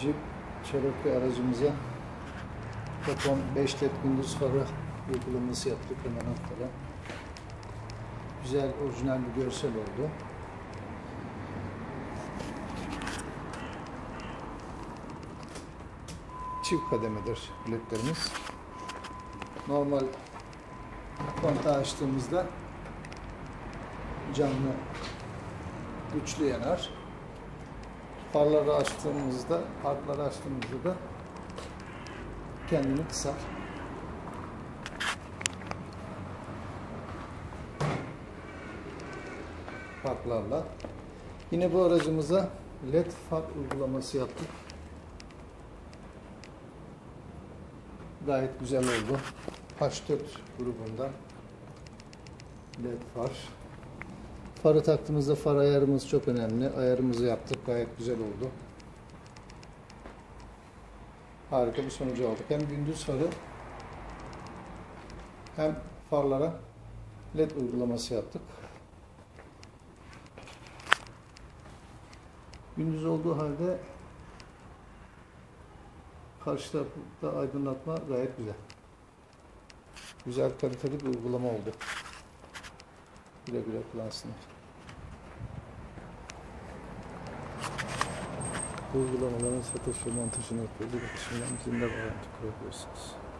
Jeep Cherokee aracımıza Toplam 5 led gündüz farı uygulaması yaptık hemen haftada. Güzel, orijinal bir görsel oldu. Çift kademedir ledlerimiz. Normal kontağı açtığımızda canlı güçlü yanar. Farları açtığımızda, farları açtığımızda da kendini kısar. Farklarla. Yine bu aracımıza led far uygulaması yaptık. Gayet güzel oldu. H4 grubundan led far. Farı taktığımızda far ayarımız çok önemli. Ayarımızı yaptık. Gayet güzel oldu. Harika bir sonucu aldık. Hem gündüz farı hem farlara led uygulaması yaptık. Gündüz olduğu halde karşı tarafta aydınlatma gayet güzel. Güzel kaliteli bir uygulama oldu. Güle güle kullansınlar. Bu uygulamaların satış ve montajını yapıyoruz. İletişimden bizimle bağlantı kurabilirsiniz.